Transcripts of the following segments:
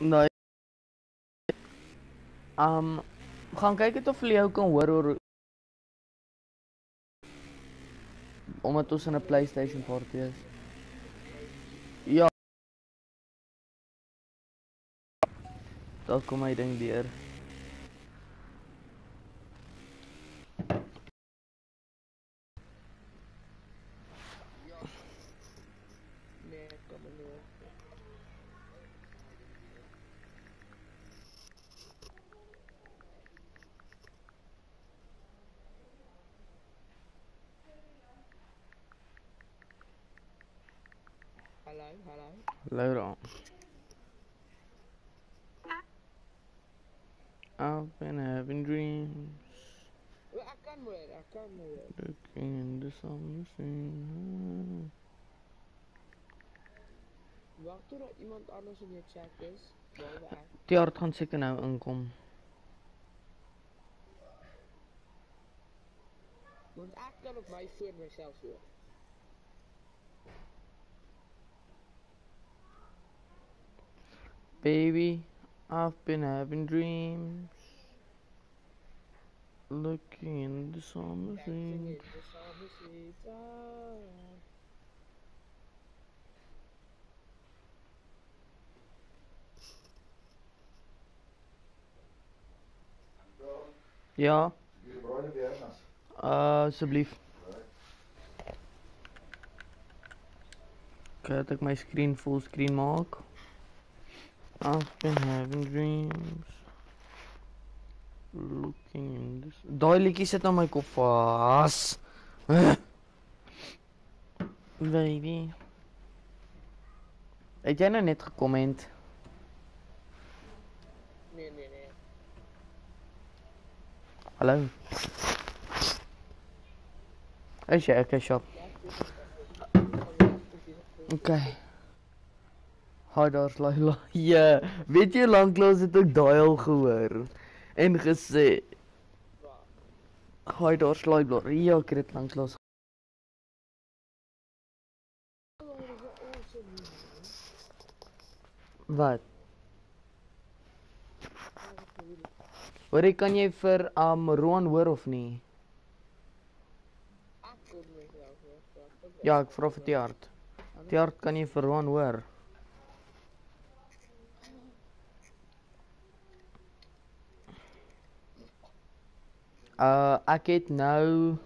Nee. Um gaan kyk het of Leo kan hoor oor omdat ons in 'n PlayStation party is. Ja. Daar kom hy ding deur. Nee, kom maar nie. Hallo, hallo. Laura. I've been having dreams, O, Ek kan hoor, ek kan hoor. looking in the summer scene. Wag totdat iemand anders in jou chat is. Behalwe ek. Die hart gaan seker nou inkom. Want ek kan op my foon myself hoor. Baby, I've been having dreams, looking in the summer Ek sing scene. dit, dis al besluit. Ah. Ja, Jullie bruine Bernas. uh, asseblief. Kyk dat ek my screen full screen maak. I've been having dreams. Looking in this. Daai liedjie sit aan my kop vas. Baby. Het jy nou net gekomment? Nee, nee, nee. Hallo. Is jy okay, shop? Okay. Hi daar's Laila. Ja, weet jy lanklaas het ek daai al gehoor en gesê? "Hi daar's Laila." Ja, ek het dit lanklaas. Wat? Het. Hoorie, kan jy vir um Roan hoor of nie? Ek hoor. ek dink Ja, ek ek vra vir hoor. Tiart. Tiart, kan jy vir Roan hoor? Uh ek het nou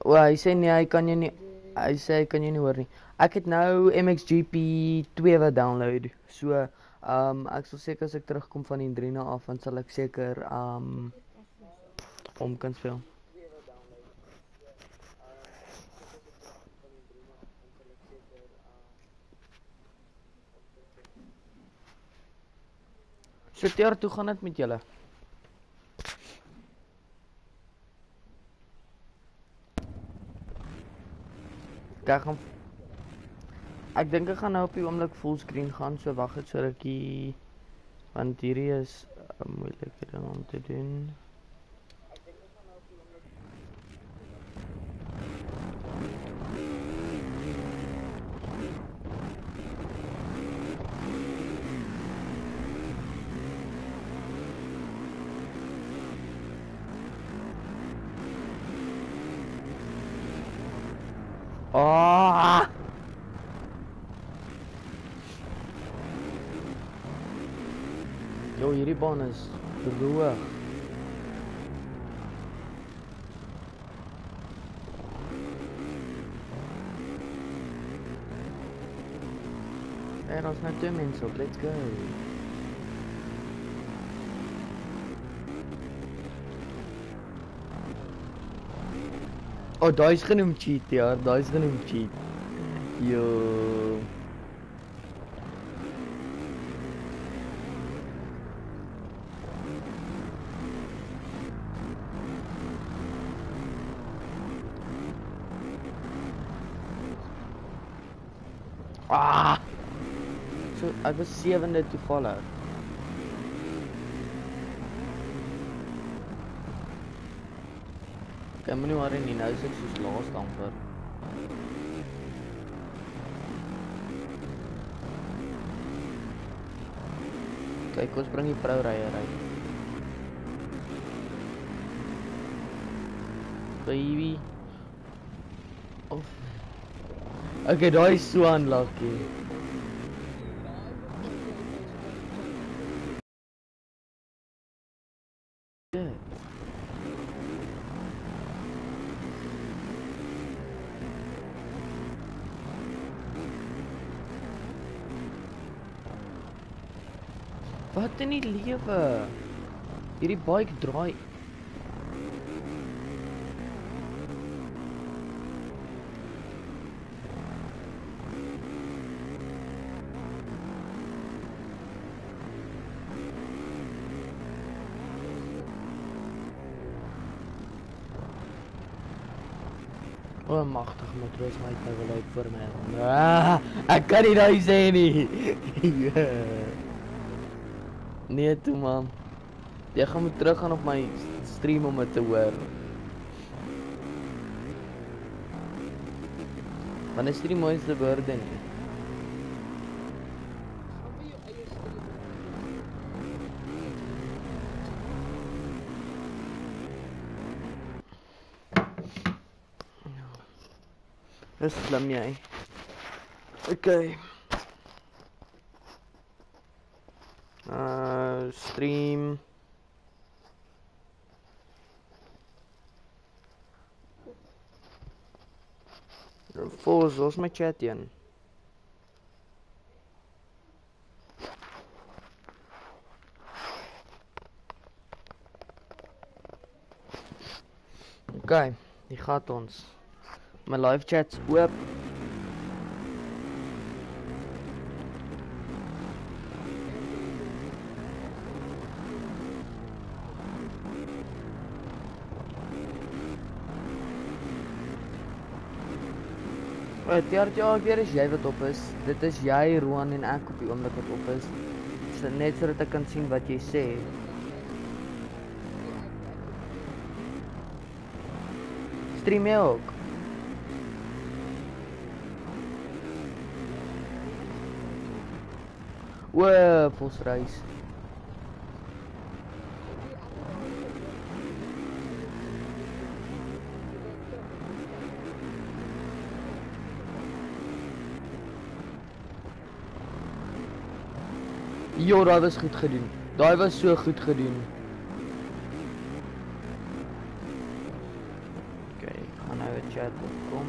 O, hy sê nee, hy kan jy nie hy sê hy kan jy nie hoor nie. Ek het nou MXGP 2 wat download. So, um ek sal seker as ek terugkom van die 3 na af, dan sal ek seker um hom kan speel. So teer toe gaan dit met julle. Ek gaan Ek dink ek gaan nou op die oomblik fullscreen gaan, so wag net so rukkie want hierdie is 'n moeilike ding om te doen. Hierdie baan is droog. En ons nou twee mense op, let's go. Oh, daai is genoem cheat, ja, daai is genoem cheat. Yo. Ek was sewende toevallig. Ek moet nie worry nie, nou ek soos laaste amper. Kyk, ons bring die vrou ryer uit. Baby. Of. Okay, daai is so unlucky. In die lewe? Hierdie bike draai. O, oh, magtig matroos my nou wil uit vir my. Ah, ek kan nie daai sê nie. nee toe man. Jy gaan moet terug gaan op my stream om dit te hoor. Want is die mooiste woorde nie? Dis slim jy. Okay. Uh stream. Fos, ons my chat een. Okay, hier gaan ons. My live chat's oop. Tjaartjie, ek weet is jy wat op is. Dit is jy, Roan en ek op die oomblik wat op is. So net sodat ek kan sien wat jy sê. Stream jy ook? O, volsreis. Jo, daai was goed gedoen. Daai was so goed gedoen. Ek gaan nou 'n chat opkom.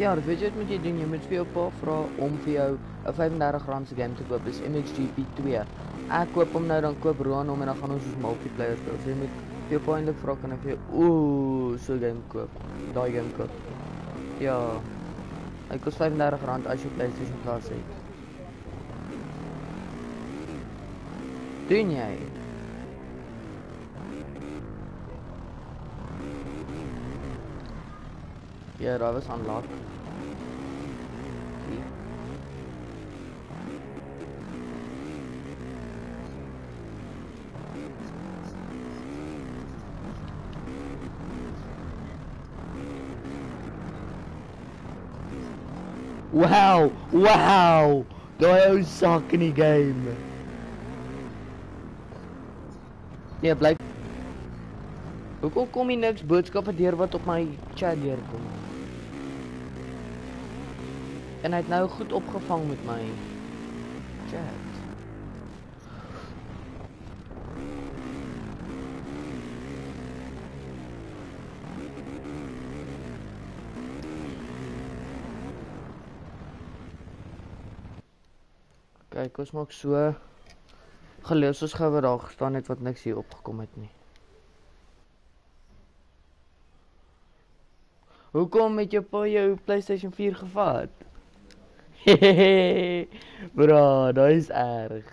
Ja, weet jy wat moet jy doen? Jy moet vir jou pa vra om vir jou 'n R35 se game te koop. Dis MXGP 2. Ek koop hom nou dan koop Roan hom en dan gaan ons soos multiplayer speel. So jy moet jou pa eintlik vra kan ek ooh so game koop. Daai game koop. Ja. Hy kos R35 as jy PlayStation Plus het. Doen jy? Ja, daar was unlock. Wow, wow. Daai ou sak in die game. Ja, blyk. Hoekom kom nie niks boodskappe deur wat op my chat deurkom? En hy het nou goed opgevang met my chat. Kyk, ons maak so gelees ons gou wat daar gestaan het wat niks hier opgekom het nie. Hoekom het jou pa jou PlayStation 4 gevat? Bro, daai is erg.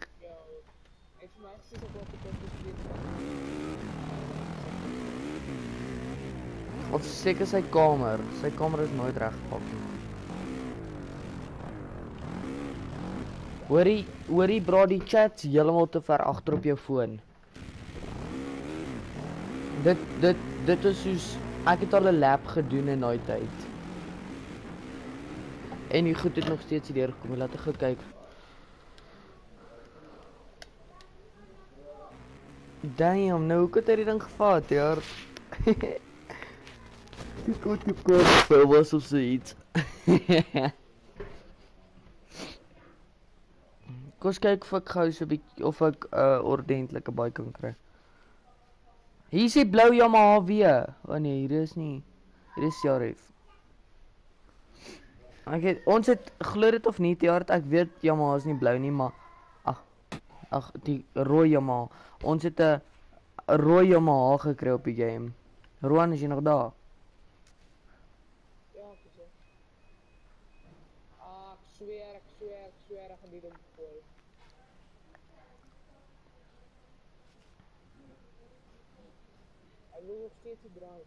Of seker sy kamer. Sy kamer is nooit reggepak nie. Hoorie, hoorie bro, die chat's heeltemal te ver agter op jou foon. Dit dit dit is soos ek het al 'n lap gedoen in daai tyd. En die goed het nog steeds hier deurgekom. Laat ek gou kyk. Damn, nou hoe het hy die ding gevat, ja? Die kort die kort vir was of so iets. Kom ons kyk of ek gou so 'n bietjie of ek 'n uh, ordentlike baie kan kry. Hier is die blou Yamaha weer. O oh nee, hier is nie. Hier is Yaref. Ek het ons het glo dit of nie, Tiaart, ek weet Yamaha is nie blou nie, maar ag ag die rooi Yamaha. Ons het 'n rooi Yamaha gekry op die game. Roan is jy nog daar? Ja, ek is er. Ah, ek sweer, ek sweer, ek ek gaan die ding gooi. Hy wil nog steeds die draai.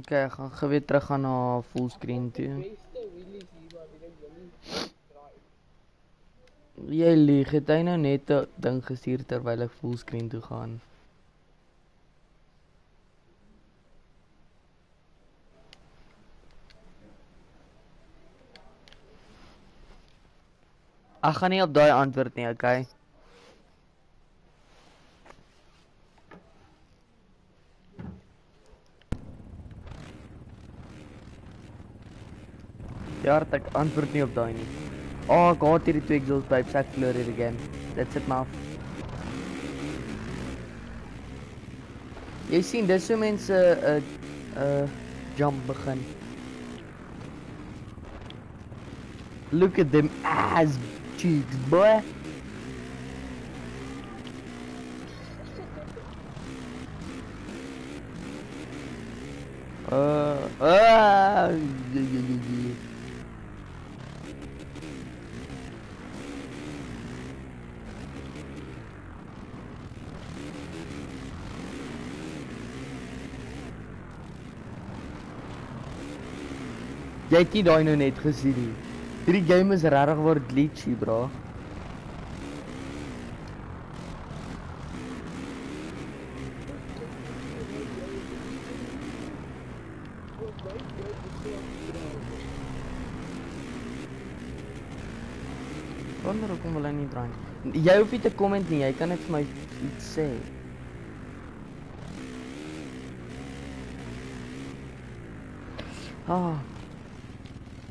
Okay, ek gaan geweet terug gaan na fullscreen Die toe. Jy lieg, het hy nou net 'n ding gestuur terwyl ek fullscreen toe gaan. Ek gaan nie op daai antwoord nie, okay? Ja, ek antwoord nie op daai nie. Oh, ek haat hierdie twee exhaust pipes. Ek verloor hierdie game. Dit sit my af. Jy sien, dis hoe mense 'n uh, 'n uh, jump begin. Look at them ass cheeks, boy. Uh, uh, Jy het nie daai nou net gesien nie. Hierdie game is regtig waar glitchy, bro. Wonder hoekom wil hy nie draai nie. Jy hoef nie te comment nie, jy kan net vir my iets sê. Ah.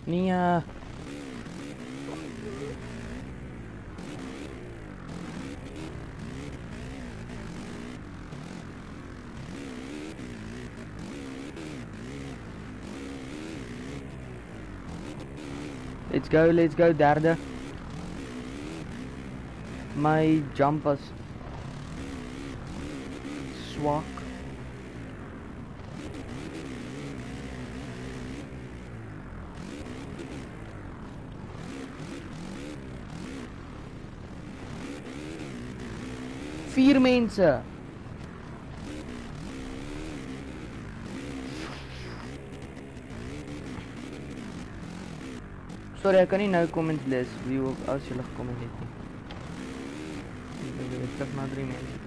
Nee. Uh... Let's go, let's go derde. My jump was swak. Vier. Sorry, ek kan nie nou comments lees wie ook as julle gekomment het nie. Ek wil terug na drie mense.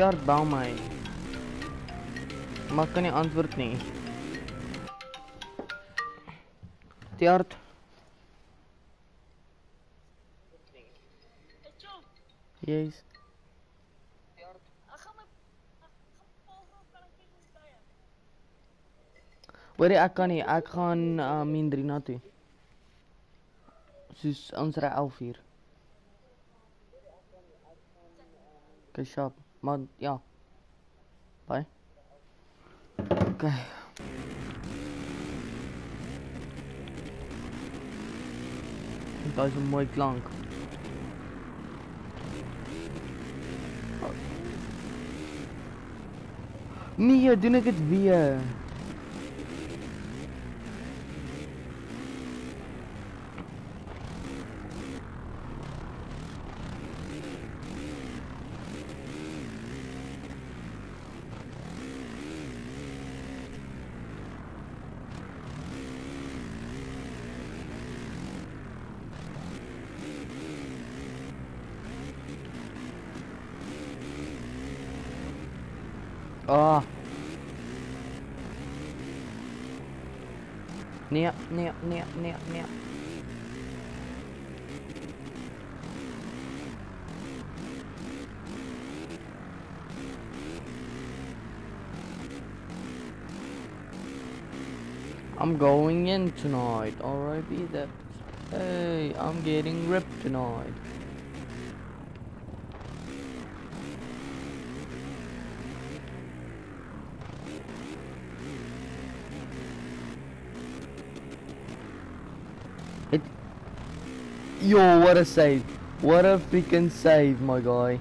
Ja, bou my. Maar ek kan nie antwoord nie. Tiart. Yes. Hoorie, ek kan nie. Ek gaan uh, min 3 na toe. Soos ons ry 11 uur. Okay, sharp. Maar ja. Bye. Okay. Dit is 'n mooi klank. Nee, doen ek dit weer. Ah. Nee, nee, nee, nee, nee. I'm going in tonight. Alright, be that. Hey, I'm getting ripped tonight. Yo, what a save! What a freaking save, my guy.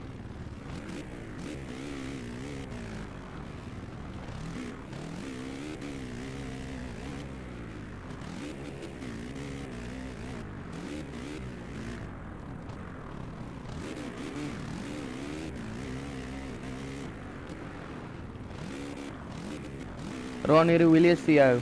Ron, die wheelies vir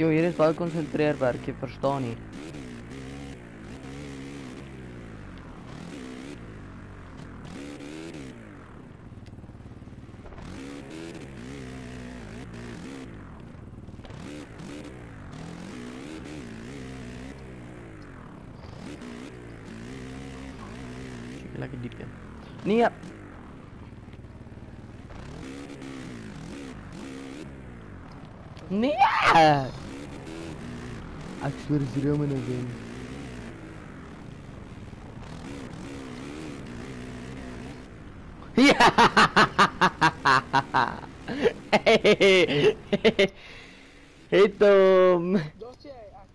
Jo, hier is baie konsentreerwerk, jy verstaan nie. Lekker diep in. Nee.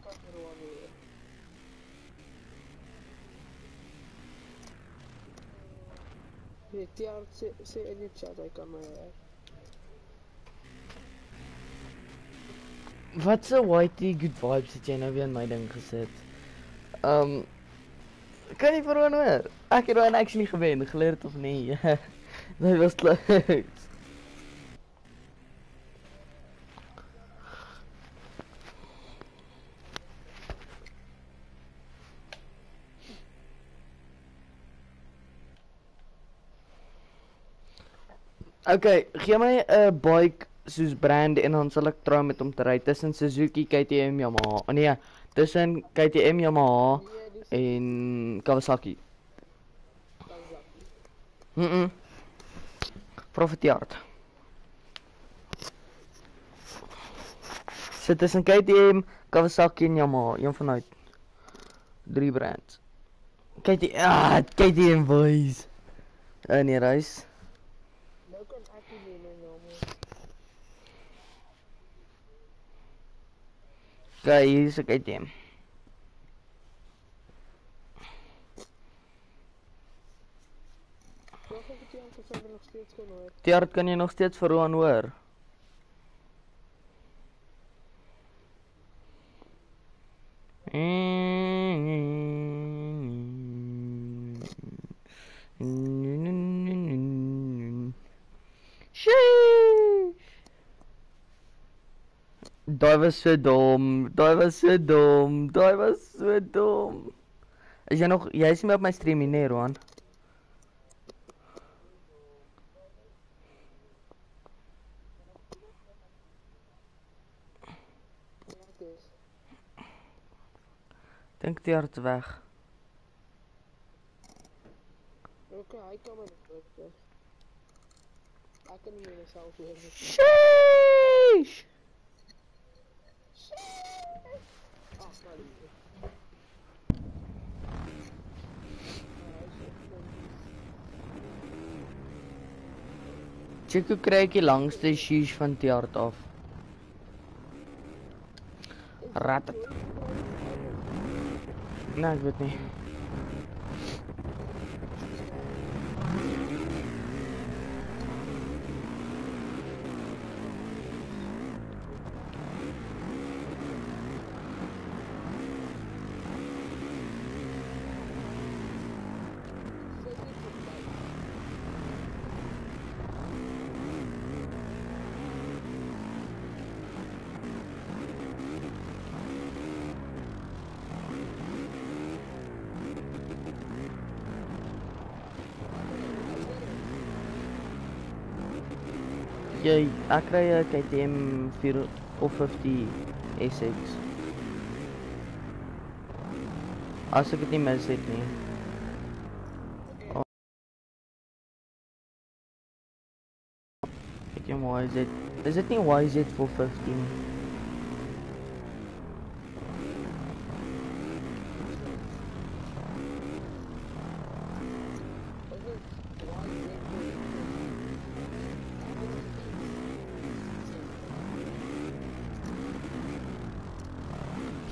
Kan er wel weer. Weet je, se, se in de chat, ik kan maar. Wat 'n whitey good vibes het jy nou weer in my ding gesit? Um kan jy vir hoor? Ek het daai actually gewen, geleer het of nie? Dit was leuk. Okay, gee my 'n bike soos brand en dan sal ek trou met hom te ry tussen Suzuki, KTM, Yamaha. Oh nee, tussen KTM, Yamaha en Kawasaki. zak. Mhm. Profiteerd. Sit tussen KTM, Kawasaki en Yamaha, een van uit drie brands. KTM, ah, KTM boys. Uh, nee, reis. Nou kan ik die nemen, jongen. Kijk, hier is een KTM. Wacht even, die antwoord hebben we nog steeds gehoord. Die hart kan jy nog steeds vir Roan hoor. Sheesh. Daai was so dom, daai was so dom, daai was so dom. Is jy nog jy is nie meer op my stream nie, nee, Roan. Ja, het is. Dink die hart weg. Oké, hij kan me niet drukken. Ek kan nie myself hoor nie. Sheesh. Check hoe kry ek die langste sheesh van die hart af. Rat. Nee, ek weet nie. Jy ek kry 'n KTM 4 of 50 SX. As ek dit nie mis het nie. Ek jy maar is dit is dit nie YZ 450 nie?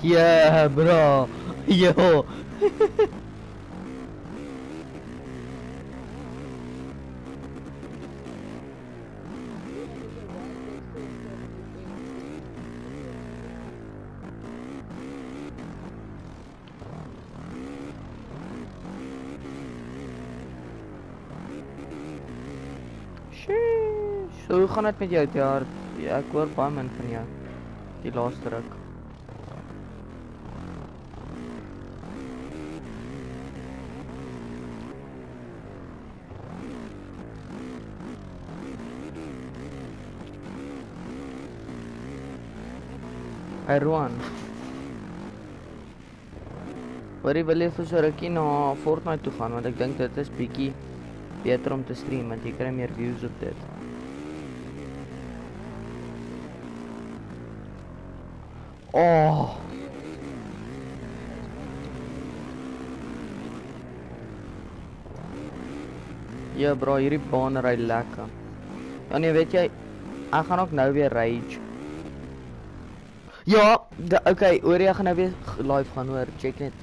Yeah, bro. Yo. Sheesh. So hoe gaan dit met jou, jaar? Ja, ek hoor baie min van jou. Die laaste ruk. Hey Roan. Hoorie wil jy vir so rukkie na Fortnite toe gaan want ek dink dit is bietjie beter om te stream want jy kry meer views op dit. Oh. Ja bro, hierdie baan ry lekker. Ja nee, weet jy, ek gaan ook nou weer rage. Ja, de, okay, oor jy gaan nou weer live gaan hoor, check net.